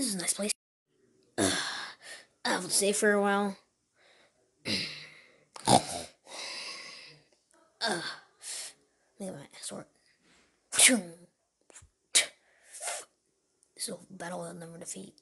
This is a nice place. Uh, I will stay for a while. uh, look at my sword. This is a battle I'll never defeat.